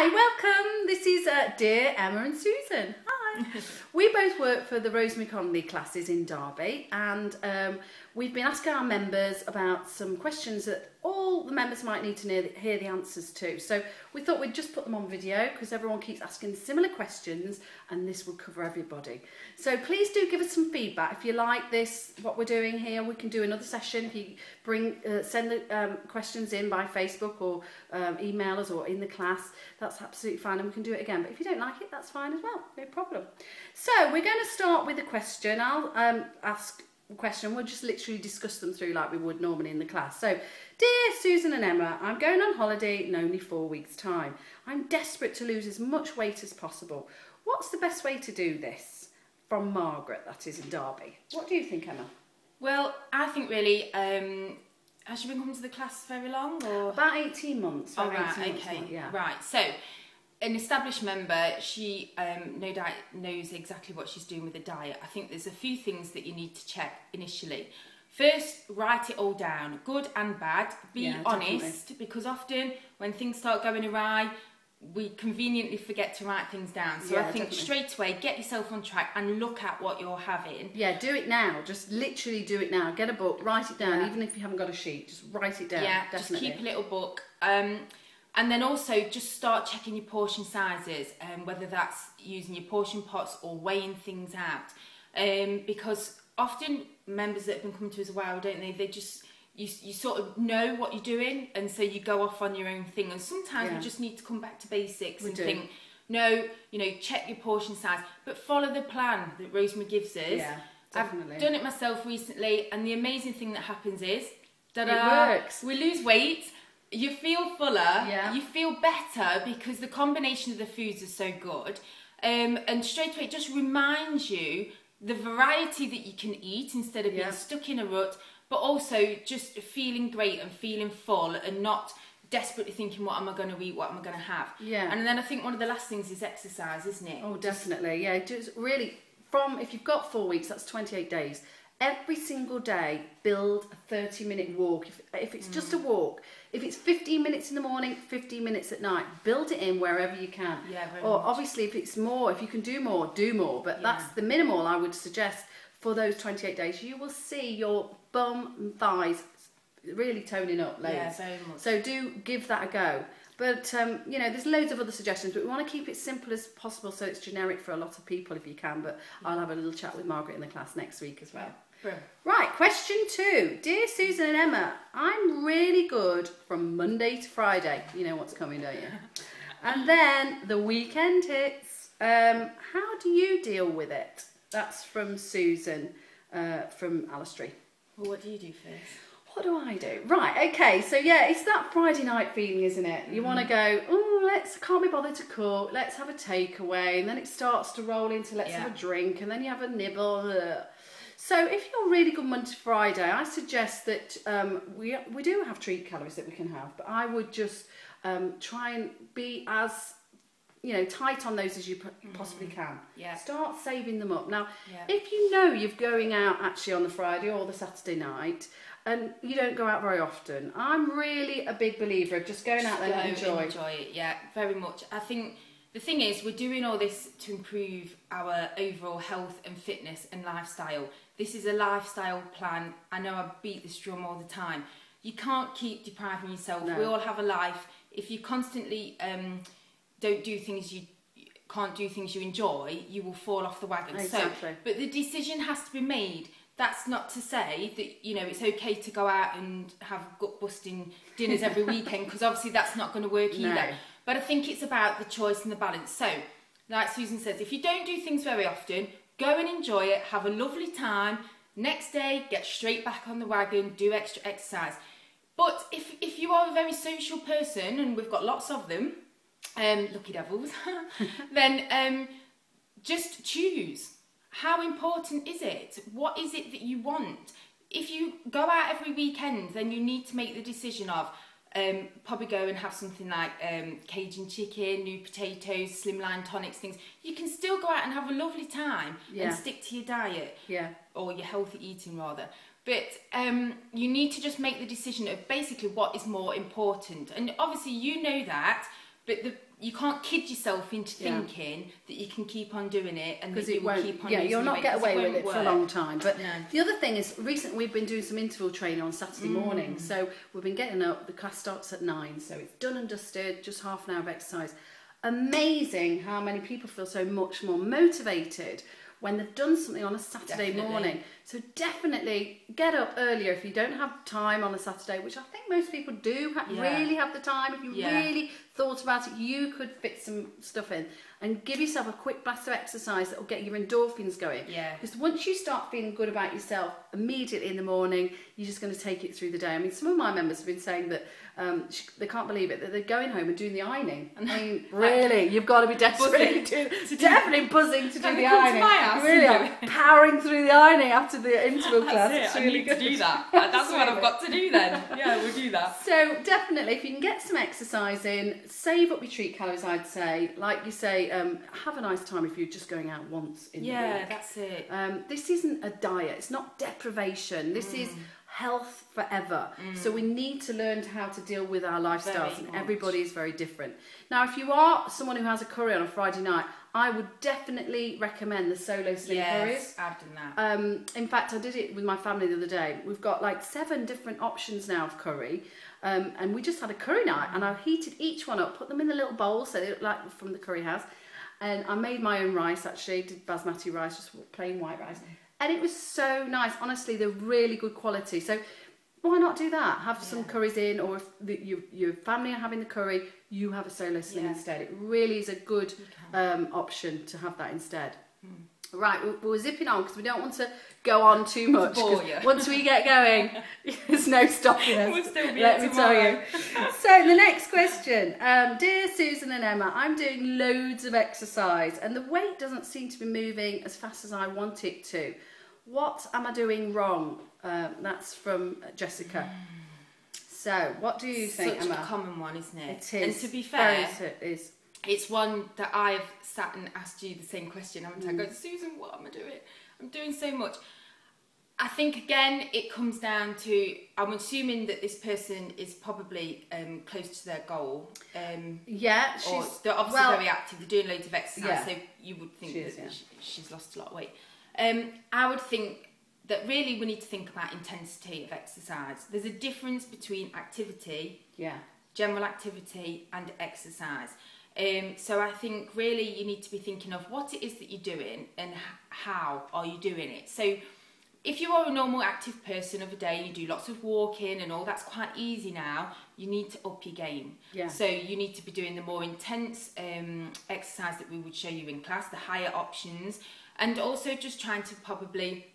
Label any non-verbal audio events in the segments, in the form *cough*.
Hi, welcome. This is uh, dear Emma and Susan. Hi. *laughs* we both work for the Rosemary Conley classes in Derby, and um, we've been asking our members about some questions that all the members might need to hear the answers to. So we thought we'd just put them on video because everyone keeps asking similar questions, and this will cover everybody. So please do give us some feedback if you like this, what we're doing here. We can do another session if you bring uh, send the um, questions in by Facebook or um, email us or in the class. That's absolutely fine, and we can do it again. But if you don't like it, that's fine as well. No problem. So we're going to start with a question. I'll um, ask question. We'll just literally discuss them through like we would normally in the class. So, dear Susan and Emma, I'm going on holiday in only four weeks' time. I'm desperate to lose as much weight as possible. What's the best way to do this? From Margaret, that is in Derby. What do you think, Emma? Well, I think really, um, has she been coming to the class very long? Or? About 18 months. Oh, right, 18 okay. Months, yeah. Right, so an established member, she um, no doubt knows exactly what she's doing with the diet. I think there's a few things that you need to check initially. First, write it all down, good and bad. Be yeah, honest, definitely. because often when things start going awry, we conveniently forget to write things down. So yeah, I think definitely. straight away, get yourself on track and look at what you're having. Yeah, do it now. Just literally do it now. Get a book, write it down, yeah. even if you haven't got a sheet. Just write it down. Yeah, definitely. just keep a little book. Um, and then also just start checking your portion sizes, um, whether that's using your portion pots or weighing things out. Um, because often members that have been coming to us a while, don't they? They just you, you sort of know what you're doing, and so you go off on your own thing. And sometimes yeah. we just need to come back to basics we and do. think, no, you know, check your portion size, but follow the plan that Rosemary gives us. Yeah, definitely. I've done it myself recently, and the amazing thing that happens is, it works. We lose weight you feel fuller, yeah. you feel better because the combination of the foods is so good. Um, and straight away, it just reminds you the variety that you can eat instead of yeah. being stuck in a rut, but also just feeling great and feeling full and not desperately thinking, what am I going to eat? What am I going to have? Yeah. And then I think one of the last things is exercise, isn't it? Oh, definitely. Yeah, just really from if you've got four weeks, that's 28 days every single day build a 30 minute walk if, if it's mm. just a mm. walk if it's 15 minutes in the morning 15 minutes at night build it in wherever you can yeah, or much. obviously if it's more if you can do more do more but yeah. that's the minimal i would suggest for those 28 days you will see your bum and thighs really toning up loads yeah, very much. so do give that a go but um, you know, there's loads of other suggestions, but we want to keep it simple as possible so it's generic for a lot of people if you can. But I'll have a little chat with Margaret in the class next week as well. Right, question two. Dear Susan and Emma, I'm really good from Monday to Friday. You know what's coming, don't you? and then the weekend hits. Um, how do you deal with it? That's from Susan uh, from Allestree. Well, what do you do first? What do I do? Right, okay, so yeah, it's that Friday night feeling, isn't it? You mm. want to go, oh, let's, can't be bothered to cook, let's have a takeaway, and then it starts to roll into let's yeah. have a drink, and then you have a nibble. Ugh. So if you're really good Monday to Friday, I suggest that um, we, we do have treat calories that we can have, but I would just um, try and be as you know tight on those as you possibly mm. can. Yeah. Start saving them up. Now, yeah. if you know you're going out actually on the Friday or the Saturday night, and you don't go out very often, I'm really a big believer of just going out there and enjoy. Enjoy it, yeah, very much. I think the thing is, we're doing all this to improve our overall health and fitness and lifestyle. This is a lifestyle plan. I know I beat this drum all the time. You can't keep depriving yourself. No. We all have a life. If you constantly um, don't do things you can't do things you enjoy, you will fall off the wagon. Exactly. So, but the decision has to be made. That's not to say that you know it's okay to go out and have gut busting dinners every *laughs* weekend because obviously that's not going to work either. But I think it's about the choice and the balance. So, like Susan says, if you don't do things very often, Go and enjoy it, have a lovely time. Next day, get straight back on the wagon, do extra exercise. But if, if you are a very social person, and we've got lots of them, um, lucky devils, *laughs* then um, just choose. How important is it? What is it that you want? If you go out every weekend, then you need to make the decision of um, probably go and have something like um, Cajun chicken, new potatoes, slimline tonics, things. You can still go out and have a lovely time yeah. and stick to your diet. Yeah. Or your healthy eating rather. But um, you need to just make the decision of basically what is more important. And obviously you know that, but the, you can't kid yourself into Yeah. thinking that you can keep on doing it and that because you it will won't. keep on yeah, you'll not get away with it for a long time. But No. the other thing is, recently we've been doing some interval training on Saturday Mm. morning. So we've been getting up. The class starts at nine, so it's done and dusted. Just half an hour of exercise. Amazing how many people feel so much more motivated when they've done something on a Saturday Definitely. morning. So definitely get up earlier if you don't have time on a Saturday, which I think most people do ha- Yeah. really have the time. If you Yeah. really thought about it, you could fit some stuff in and give yourself a quick blast of exercise that will get your endorphins going. Yeah. Because once you start feeling good about yourself immediately in the morning, you're just going to take it through the day. I mean, some of my members have been saying that um, they can't believe it that they're going home and doing the ironing. I *laughs* mean, really, you've got *laughs* to be desperately Buzzing to, *laughs* definitely buzzing to do the ironing. really powering through the ironing after the interval class. That's It's it. I really need good. to do that. That's what I've got to do then. Yeah, we'll do that. So definitely, if you can get some exercise in, save up your treat calories. I'd say, like you say, um, have a nice time if you're just going out once in the Yeah, that's it. Um, this isn't a diet. It's not deprivation. This is Mm. health forever. So we need to learn how to deal with our lifestyles, Very and much. everybody is very different. Now, if you are someone who has a curry on a Friday night, I would definitely recommend the solo slim curries. Yes, I've done that. Um, in fact, I did it with my family the other day. We've got like seven different options now of curry. Um, and we just had a curry night and I heated each one up, put them in the little bowl so they look like from the curry house. And I made my own rice actually, did basmati rice, just plain white rice. And it was so nice. Honestly, they're really good quality. So why not do that? Have some curries in, or if the, your, your family are having the curry, you have a solo slim Yeah. instead. It really is a good You um, option to have that instead. Hmm. Right, we're, we're zipping on because we don't want to go on too much. 'cause bore you. Once we get going, *laughs* there's no stopping us. We'll still be let me tell you. So the next question, um, dear Susan and Emma, I'm doing loads of exercise and the weight doesn't seem to be moving as fast as I want it to. What am I doing wrong? Um, that's from Jessica. So, what do you think, Such Emma? a common one, isn't it? it is. And to be fair, it is. It's one that I've sat and asked you the same question, haven't I? Mm. Go, Susan, what am I doing? I'm doing so much. I think again, it comes down to I'm assuming that this person is probably um, close to their goal. Um, Yeah, she's they're obviously well, very active. They're doing loads of exercise, Yeah. so you would think She is, that yeah. sh- she's lost a lot of weight. Um, I would think that really we need to think about intensity of exercise. There's a difference between activity yeah. general activity and exercise. Um, so I think really you need to be thinking of what it is that you're doing and how are you doing it. So if you are a normal active person of a day, you do lots of walking and all that's quite easy now, you need to up your game. Yeah. So you need to be doing the more intense um, exercise that we would show you in class, the higher options, and also just trying to probably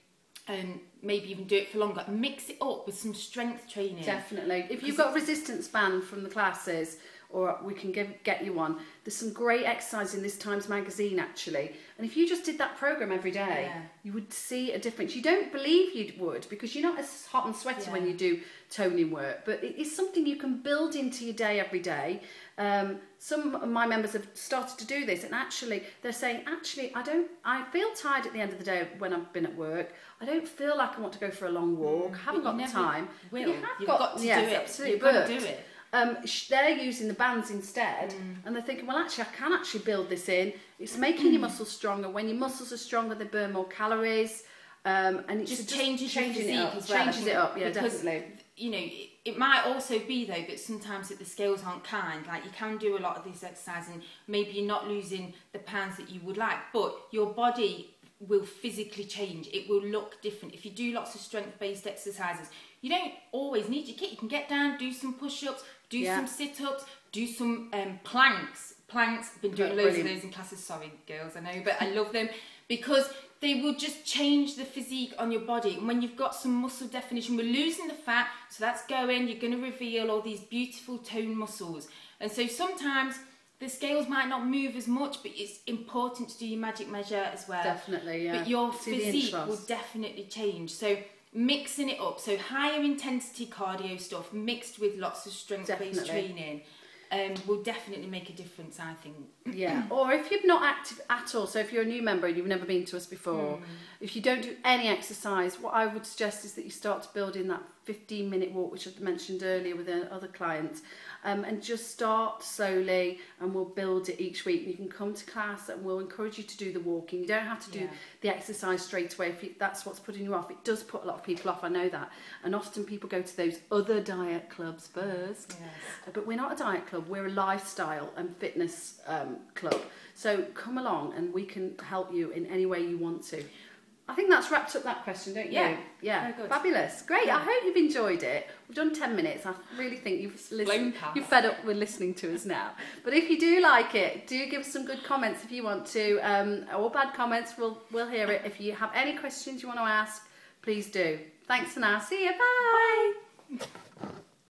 um, maybe even do it for longer. Mix it up with some strength training. Definitely. If you've got resistance band from the classes, or we can give, get you one, there's some great exercise in this Times magazine actually. And if you just did that program every day, Yeah. you would see a difference. You don't believe you would because you're not as hot and sweaty when you do toning work, but it is something you can build into your day every day. Um, some of my members have started to do this, and actually, they're saying, actually, I don't, I feel tired at the end of the day when I've been at work. I don't feel like I want to go for a long walk. I haven't Mm. But got the time. But Will. you have You've got, got, to yes, do it. absolutely. You've got to do it. Um, they're using the bands instead, Mm. and they're thinking, well, actually, I can actually build this in. It's making your muscles stronger. When your muscles are stronger, they burn more calories, um, and it Just just, changes changing it up. as well. Changes it up, yeah, definitely. You know, it, it might also be though that sometimes that the scales aren't kind. Like you can do a lot of this exercise, and maybe you're not losing the pounds that you would like, but your body will physically change. It will look different. If you do lots of strength-based exercises, you don't always need your kit. You can get down, do some push-ups, do Yeah. some sit-ups, do some um, planks. Planks. Been doing loads of those in classes. Sorry, girls, I know, but I love them because they will just change the physique on your body. And when you've got some muscle definition, we're losing the fat, so that's going. You're going to reveal all these beautiful toned muscles. And so sometimes the scales might not move as much, but it's important to do your magic measure as well. Definitely, yeah. But your See physique will definitely change. So mixing it up, so higher intensity cardio stuff mixed with lots of strength based training. Um, will definitely make a difference, I think. Yeah, *clears throat* or if you're not active at all, so if you're a new member and you've never been to us before, Hmm. if you don't do any exercise, what I would suggest is that you start to build in that 15 minute walk, which I've mentioned earlier with other clients. Um, and just start slowly and we'll build it each week. You can come to class and we'll encourage you to do the walking. You don't have to do yeah. the exercise straight away if you, that's what's putting you off. It does put a lot of people off, I know that. And often people go to those other diet clubs first. Yes. But we're not a diet club, we're a lifestyle and fitness um, club. So come along and we can help you in any way you want to. I think that's wrapped up that question, don't you? Yeah. Yeah. Fabulous. Great. Yeah. I hope you've enjoyed it. We've done 10 minutes. I really think you've listened. You're fed up with listening to us now. But if you do like it, do give us some good comments if you want to. Um, or bad comments, we'll, we'll hear it. If you have any questions you want to ask, please do. Thanks for now. See you. Bye. Bye.